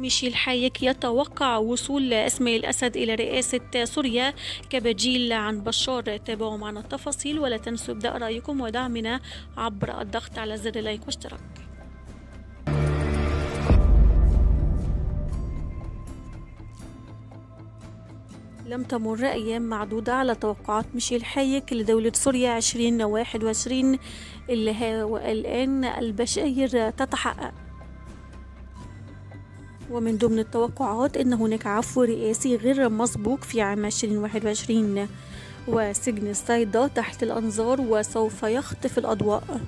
ميشيل حايك يتوقع وصول اسماء الأسد إلى رئاسة سوريا كبديل عن بشار. تابعوا معنا التفاصيل ولا تنسوا ابدأ رأيكم ودعمنا عبر الضغط على زر لايك واشتراك لم تمر أيام معدودة على توقعات ميشيل حايك لدولة سوريا 2021 اللي الآن البشاير تتحقق. ومن ضمن التوقعات أن هناك عفو رئاسي غير مسبوق في عام 2021 وسجن الصيدة تحت الأنظار وسوف يخطف الأضواء.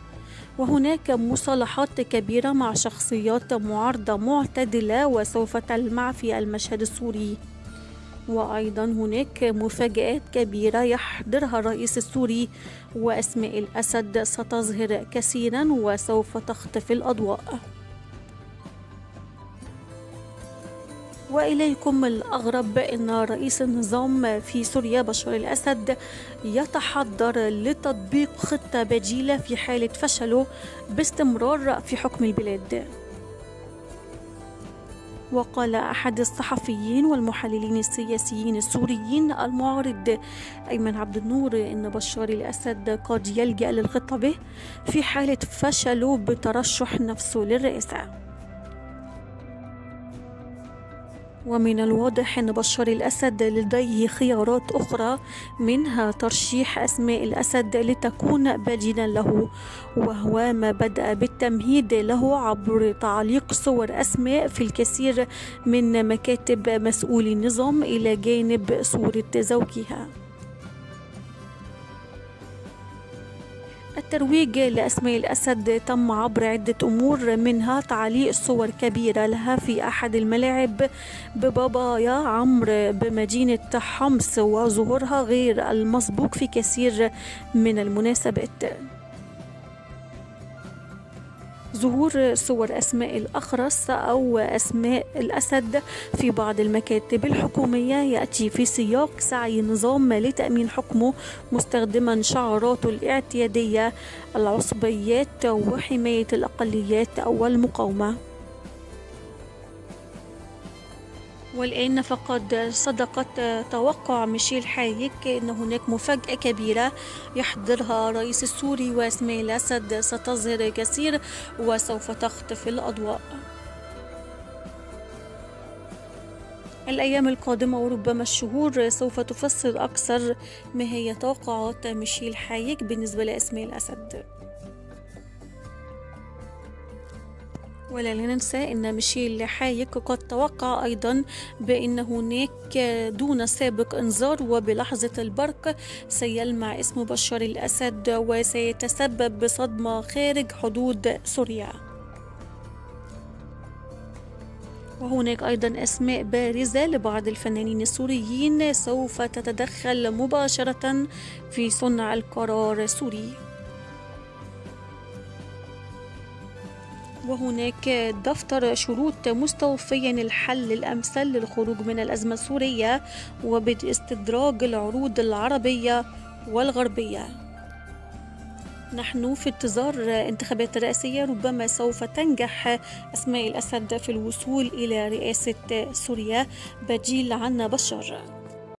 وهناك مصالحات كبيرة مع شخصيات معارضة معتدلة وسوف تلمع في المشهد السوري. وأيضا هناك مفاجآت كبيرة يحضرها الرئيس السوري وأسماء الأسد ستظهر كثيرا وسوف تخطف الأضواء. وإليكم الأغرب أن رئيس النظام في سوريا بشار الأسد يتحضر لتطبيق خطة بديلة في حالة فشله باستمرار في حكم البلاد. وقال أحد الصحفيين والمحللين السياسيين السوريين المعارض أيمن عبد النور إن بشار الأسد قد يلجأ للخطة به في حالة فشله بترشح نفسه للرئاسة. ومن الواضح أن بشار الأسد لديه خيارات أخرى منها ترشيح أسماء الأسد لتكون بديلا له وهو ما بدأ بالتمهيد له عبر تعليق صور أسماء في الكثير من مكاتب مسؤولي النظام إلى جانب صورة زوجها. الترويج لأسماء الأسد تم عبر عدة أمور منها تعليق صور كبيرة لها في أحد الملاعب ببابايا عمرو بمدينة حمص وظهورها غير المسبوق في كثير من المناسبات. ظهور صور أسماء الأخرس أو أسماء الأسد في بعض المكاتب الحكومية. يأتي في سياق سعي النظام لتأمين حكمه مستخدما شعاراته الاعتيادية العصبيات وحماية الأقليات أو المقاومة. والآن فقد صدقت توقع ميشيل حايك أن هناك مفاجأة كبيرة يحضرها الرئيس السوري واسماء الأسد ستظهر كثير وسوف تخطف الأضواء. الأيام القادمة وربما الشهور سوف تفسر أكثر ما هي توقعات ميشيل حايك بالنسبة لأسماء الأسد ولا ننسى أن ميشيل حايك قد توقع أيضا بأن هناك دون سابق إنذار وبلحظة البرق سيلمع اسم بشار الأسد وسيتسبب بصدمة خارج حدود سوريا. وهناك أيضا أسماء بارزة لبعض الفنانين السوريين سوف تتدخل مباشرة في صنع القرار السوري. وهناك دفتر شروط مستوفيا الحل الأمثل للخروج من الأزمة السورية وبدء استدراج العروض العربية والغربية. نحن في انتظار انتخابات رئاسية ربما سوف تنجح أسماء الأسد في الوصول إلى رئاسة سوريا. بديل عن بشار.